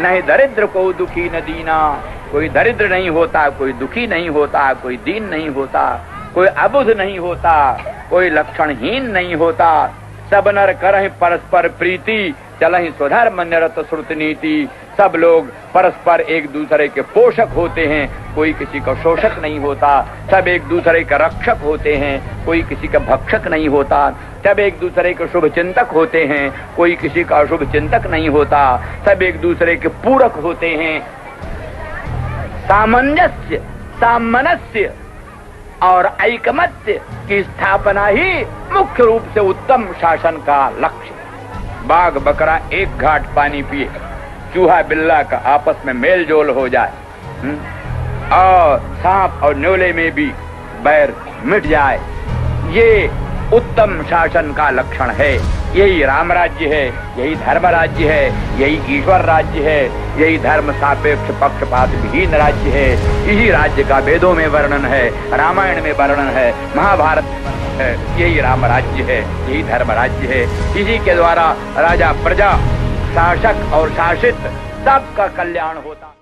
नहीं दरिद्र को दुखी न दीना। कोई दरिद्र नहीं होता, कोई दुखी नहीं होता, कोई दीन नहीं होता, कोई अबुध नहीं होता, कोई लक्षणहीन नहीं होता। सब नर कर परस्पर प्रीति चल स्वधर्म निरत श्रुत नीति। सब लोग परस्पर एक दूसरे के पोषक होते हैं, कोई किसी का शोषक नहीं होता। सब एक दूसरे का रक्षक होते हैं, कोई किसी का भक्षक नहीं होता। सब एक दूसरे के शुभ चिंतक होते हैं, कोई किसी का अशुभ चिंतक नहीं होता। सब एक दूसरे के पूरक होते हैं। सामंजस्य, सामनस्य और ऐकमत्य की स्थापना ही मुख्य रूप से उत्तम शासन का लक्ष्य बाघ बकरा एक घाट पानी पिए, चूहा बिल्ला का आपस में मेल जोल हो जाए हुँ? और सांप और न्योले में भी बैर मिट जाए ये उत्तम शासन का लक्षण है। यही राम राज्य है, यही धर्म राज्य है, यही ईश्वर राज्य है, यही धर्म सापेक्ष पक्षपात विहीन राज्य है। यही राज्य का वेदों में वर्णन है, रामायण में वर्णन है, महाभारत है, यही राम राज्य है, यही धर्म राज्य है। इसी के द्वारा राजा, प्रजा, शासक और शासित सबका कल्याण होता।